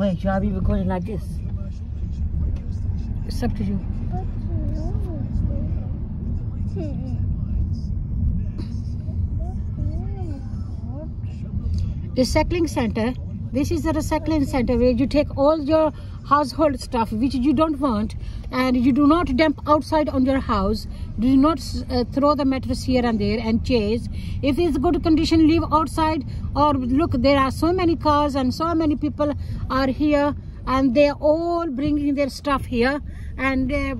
Wait, should I be recording like this? It's up to you. Recycling center. This is a recycling center where you take all your household stuff which you don't want and you do not dump outside on your house. Do not uh, throw the mattress here and there and chase. If it's good condition, leave outside or look, there are so many cars and so many people are here and they're all bringing their stuff here and uh, uh,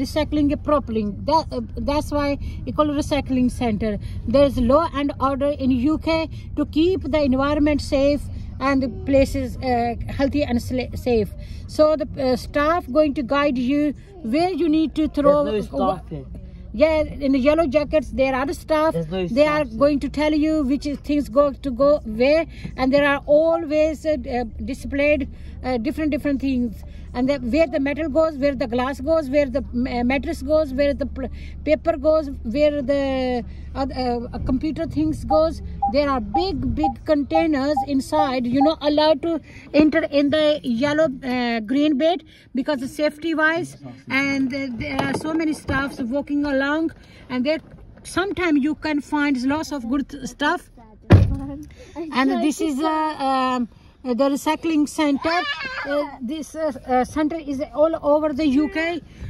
recycling it properly that, uh, that's why we call recycling center there's law and order in uk to keep the environment safe and the places uh, healthy and safe. So the uh, staff going to guide you where you need to throw There's no staff here. yeah in the yellow jackets there are the staff. No they are staff, going to tell you which things go to go where and there are always uh, uh, displayed uh, different different things and the, where the metal goes where the glass goes where the uh, mattress goes where the paper goes where the uh, uh, computer things goes there are big big containers inside you know allowed to enter in the yellow uh, green bed because of safety wise. And uh, there are so many staffs walking along and there sometimes you can find lots of good stuff. And this is a um, the recycling center. Uh, this uh, uh, center is all over the uk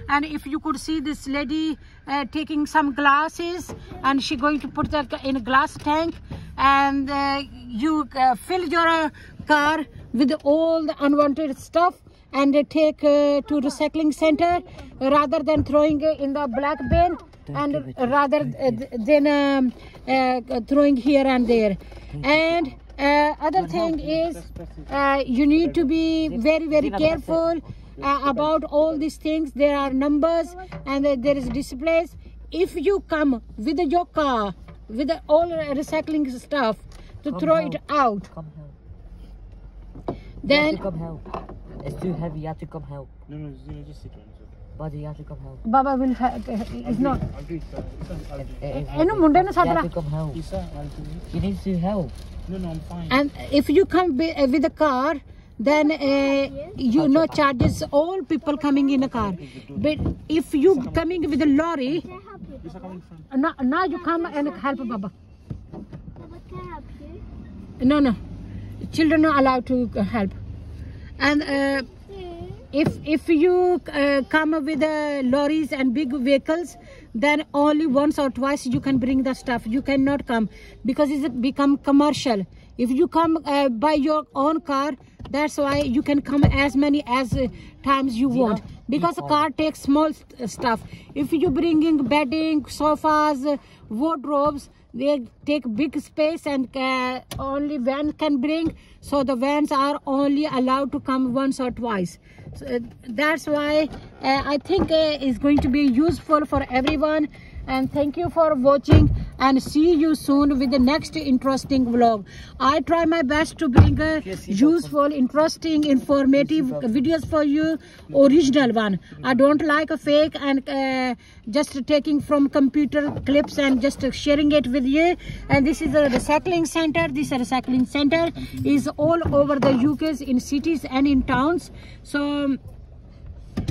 and if you could see this lady uh, taking some glasses and she going to put that in a glass tank and uh, you uh, fill your uh, car with all the unwanted stuff and uh, take uh, to recycling center rather than throwing it in the black bin and rather uh, than um, uh, throwing here and there. And uh, other thing is uh, you need to be very very careful uh, about all these things there are numbers and uh, there is displays if you come with your car with the all recycling stuff to Come throw help. it out Come help. Then come help. It's too heavy. You have to come help. No, no, you know, just sit down. it's okay. Buddy, you have to come help. baba will ha- is not I'll do it, sir. It's not- I'll do it. It is ਇਹਨੂੰ heavy. ਮੁੰਡੇ ਨੂੰ You ਸੱਦ have ਲੈ to come help. Yes, sir, I'll do it. She needs to help. No, no, I'm fine. and if you come wi- uh, with a car then uh, you know charges all people coming in a car but if you coming with a lorry Yes, sir, come in front. now, now you come and help baba Baba, can I help you? no no children are allowed to uh, help and uh, if if you uh, come with uh, lorries and big vehicles then only once or twice you can bring the stuff. You cannot come because it's become commercial. If you come uh, by your own car that's why you can come as many as uh, times you want. Because a car takes small st- stuff. If you bringing bedding sofas uh, wardrobes they take big space and uh, only van can bring. So the vans are only allowed to come once or twice that's why uh, i think uh, it's going to be useful for everyone. And thank you for watching and see you soon with the next interesting vlog. I try my best to bring uh, useful interesting informative videos for you original one. I don't like a fake and uh, just taking from computer clips and just sharing it with you. And this is a recycling center. This recycling center is all over the uk's in cities and in towns. So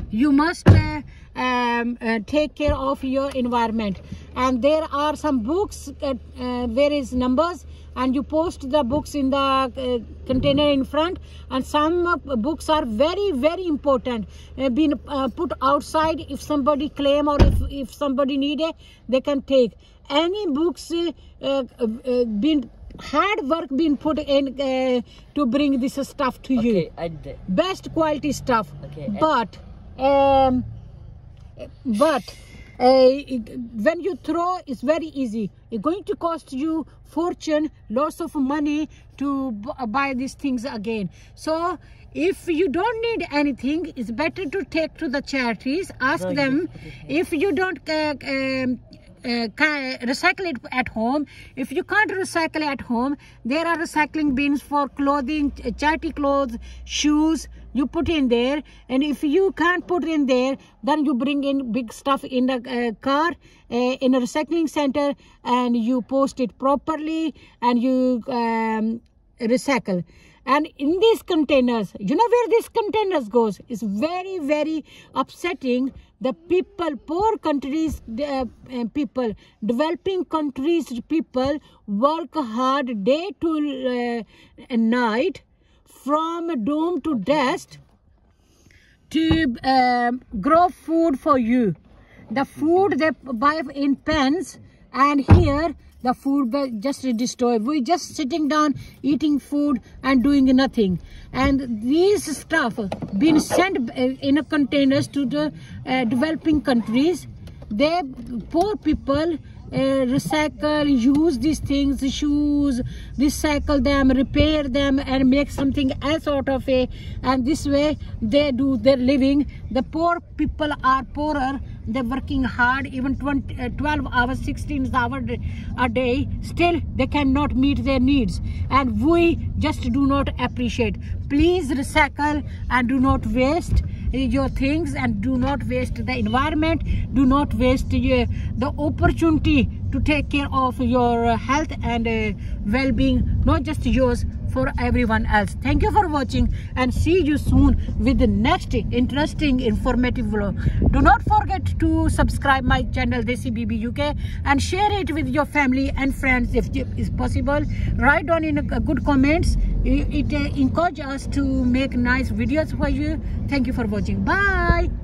you must uh, um, uh, take care of your environment and there are some books uh, uh, is numbers and you post the books in the uh, container in front. And some uh, books are very very important. Uh, been uh, put outside if somebody claim or if, if somebody need it they can take. Any books uh, uh, uh, been hard work been put in uh, to bring this stuff to you. Okay, uh, best quality stuff. Okay, but um but when you throw it's very easy. It's going to cost you fortune lots of money to b- buy these things again. So if you don't need anything it's better to take to the charities ask No, them. if you don't uh, um, uh, recycle it at home if you can't recycle at home there are recycling bins for clothing ch- charity clothes shoes you put in there and if you can't put in there then you bring in big stuff in the uh, car uh, in a recycling center and you post it properly and you um, recycle. And in these containers you know where these containers goes? It's very very upsetting the people poor countries uh, uh, people developing countries people work hard day to uh, night from dawn to dust to um, grow food for you. The food they buy in pens and here the food just destroyed we just sitting down eating food and doing nothing. And these stuff been sent uh, in a containers to the uh, developing countries. They poor people uh, recycle, use these things, shoes, recycle them, repair them and make something else out of it. And this way they do their living. The poor people are poorer. They're working hard, even 20, uh, 12 hours, 16 hours a day. Still, they cannot meet their needs. And we just do not appreciate. Please recycle and do not waste your things and do not waste the environment. Do not waste the opportunity to take care of your health and uh, well-being not just yours for everyone else. Thank you for watching and see you soon with the next interesting informative vlog. Do not forget to subscribe my channel Desi Bibi UK and share it with your family and friends if it is possible. Write down in good comments it, it uh, encourages us to make nice videos for you. Thank you for watching. Bye